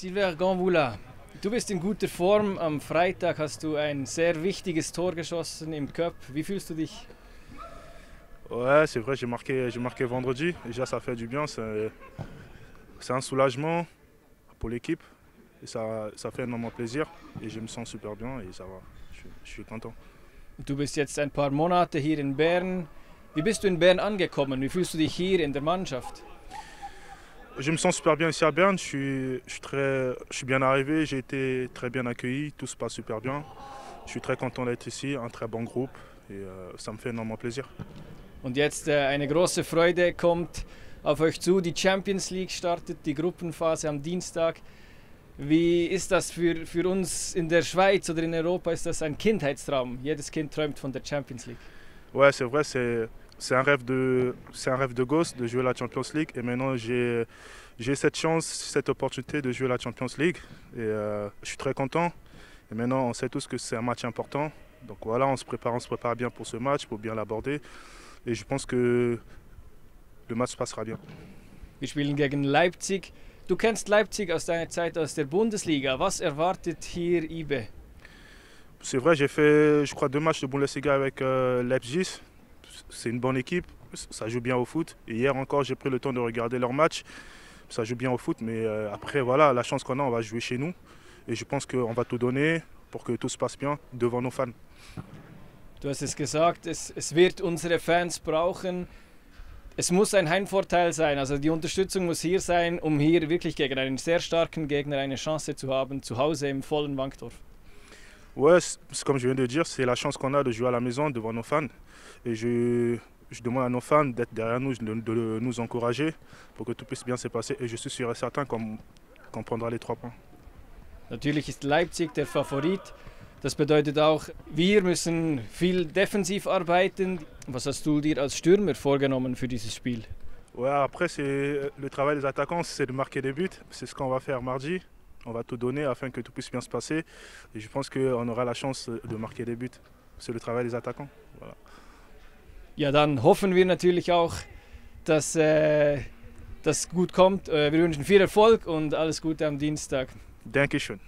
Sylvain Ganvoula, du bist in guter Form. Am Freitag hast du ein sehr wichtiges Tor geschossen im Cup. Wie fühlst du dich? Ouais, c'est vrai, j'ai marqué, j'ai marqué vendredi. Déjà, ça fait du bien. C'est c'est un soulagement pour l'équipe. Et ça, ça fait énormément plaisir. Et je me sens super bien et ça va. Je, je suis content. Du bist jetzt ein paar Monate hier in Bern. Wie bist du in Bern angekommen? Wie fühlst du dich hier in der Mannschaft? Je me sens super bien ici à Berne. Je suis, je suis, très, je suis bien arrivé. J'ai été très bien accueilli. Tout se passe super bien. Je suis très content d'être ici. Un très bon groupe. Et euh, ça me fait énormément plaisir. Und jetzt äh, eine große Freude kommt auf euch zu. Die Champions League startet, die Gruppenphase am Dienstag. Wie ist das für, für uns in der Schweiz oder in Europa? Ist das ein Kindheitstraum? Jedes Kind träumt von der Champions League. Ouais, c'est vrai, c'est c'est un rêve de c'est un rêve de gosse de jouer la Champions League et maintenant j'ai j'ai cette chance, cette opportunité de jouer la Champions League et euh, je suis très content. Et maintenant, on sait tous que c'est un match important. Donc voilà, on se prépare, on se prépare bien pour ce match, pour bien l'aborder. Et je pense que le match se passera bien. Wir spielen gegen Leipzig. Du kennst Leipzig aus deiner Zeit aus der Bundesliga. Was erwartet hier IBE? C'est vrai, j'ai fait, je crois, deux matchs de Bundesliga avec euh, Leipzig. C'est une bonne équipe, ça joue bien au foot. Et hier encore, j'ai pris le temps de regarder leur match. Ça joue bien au foot, mais euh, après, voilà, la chance qu'on a, on va jouer chez nous. Et je pense qu'on va tout donner pour que tout se passe bien devant nos fans. Du hast es gesagt, es, es wird unsere Fans brauchen. Es muss ein Heimvorteil sein, also die Unterstützung muss hier sein, um hier wirklich gegen einen sehr starken Gegner eine Chance zu haben, zu Hause im vollen Wankdorf. Ouais, c'est comme je viens de dire, c'est la chance qu'on a de jouer à la maison devant nos fans. Et je, je demande à nos fans d'être derrière nous, de, de nous encourager pour que tout puisse bien se passer. Et je suis sûr et certain qu'on prendra les trois points. Natürlich ist Leipzig der Favorit. Das bedeutet auch, wir müssen viel defensiv arbeiten. Was hast du dir als Stürmer vorgenommen für dieses Spiel? Ouais, après, le travail des attaquants, c'est de marquer des buts. C'est ce qu'on va faire mardi. On va tout donner afin que tout puisse bien se passer. Et je pense qu'on aura la chance de marquer des buts. C'est le travail des attaquants. Voilà. Ja, dann hoffen wir natürlich auch, dass äh, das gut kommt. Äh, wir wünschen viel Erfolg und alles Gute am Dienstag. Dankeschön.